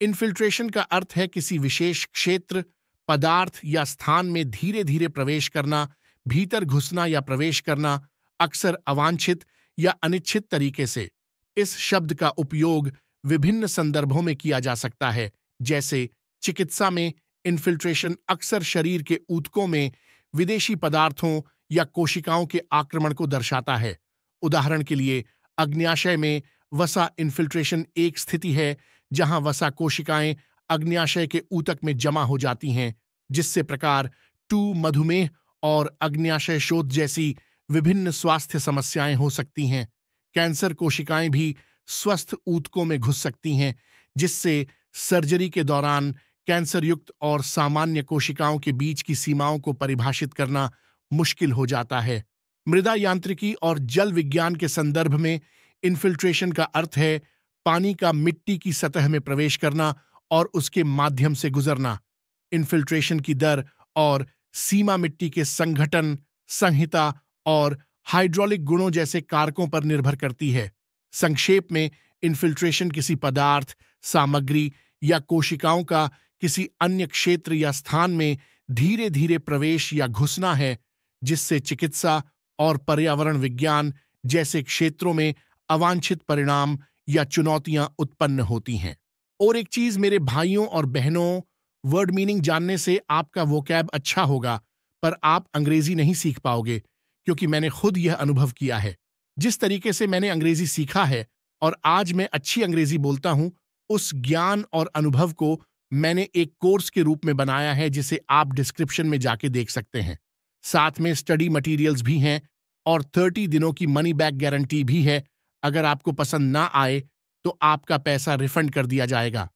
Infiltration का अर्थ है किसी विशेष क्षेत्र, पदार्थ या स्थान में धीरे धीरे प्रवेश करना, भीतर घुसना या प्रवेश करना, अक्सर अवांछित या अनिच्छित तरीके से। इस शब्द का उपयोग विभिन्न संदर्भों में किया जा सकता है, जैसे चिकित्सा में इन्फिल्ट्रेशन अक्सर शरीर के ऊतकों में विदेशी पदार्थों या कोशिकाओं के आक्रमण को दर्शाता है। उदाहरण के लिए, अग्न्याशय में वसा इन्फिल्ट्रेशन एक स्थिति है जहाँ वसा कोशिकाएँ अग्न्याशय के ऊतक में जमा हो जाती हैं, जिससे प्रकार टू मधुमेह और अग्न्याशय शोध जैसी विभिन्न स्वास्थ्य समस्याएँ हो सकती हैं। कैंसर कोशिकाएँ भी स्वस्थ ऊतकों में घुस सकती हैं, जिससे सर्जरी के दौरान कैंसर युक्त और सामान्य कोशिकाओं के बीच की सीमाओं को परिभाषित करना मुश्किल हो जाता है। मृदा यांत्रिकी और जल विज्ञान के संदर्भ में इन्फिल्ट्रेशन का अर्थ है पानी का मिट्टी की सतह में प्रवेश करना और उसके माध्यम से गुजरना इन्फिल्ट्रेशन की दर और सीमा मिट्टी के संगठन संहिता और हाइड्रोलिक गुणों जैसे कारकों पर निर्भर करती है। संक्षेप में इन्फिल्ट्रेशन किसी पदार्थ, सामग्री या कोशिकाओं का किसी अन्य क्षेत्र या स्थान में धीरे धीरे प्रवेश या घुसना है, जिससे चिकित्सा और पर्यावरण विज्ञान जैसे क्षेत्रों में अवांछित परिणाम या चुनौतियाँ उत्पन्न होती हैं। और एक चीज़ मेरे भाइयों और बहनों वर्ड मीनिंग जानने से आपका वो कैब अच्छा होगा, पर आप अंग्रेज़ी नहीं सीख पाओगे, क्योंकि मैंने खुद यह अनुभव किया है। जिस तरीके से मैंने अंग्रेज़ी सीखा है और आज मैं अच्छी अंग्रेज़ी बोलता हूँ, उस ज्ञान और अनुभव को मैंने एक कोर्स के रूप में बनाया है, जिसे आप डिस्क्रिप्शन में जाके देख सकते हैं। साथ में स्टडी मटेरियल्स भी हैं और थर्टी दिनों की मनी बैक गारंटी भी है अगर आपको पसंद ना आए तो आपका पैसा रिफंड कर दिया जाएगा।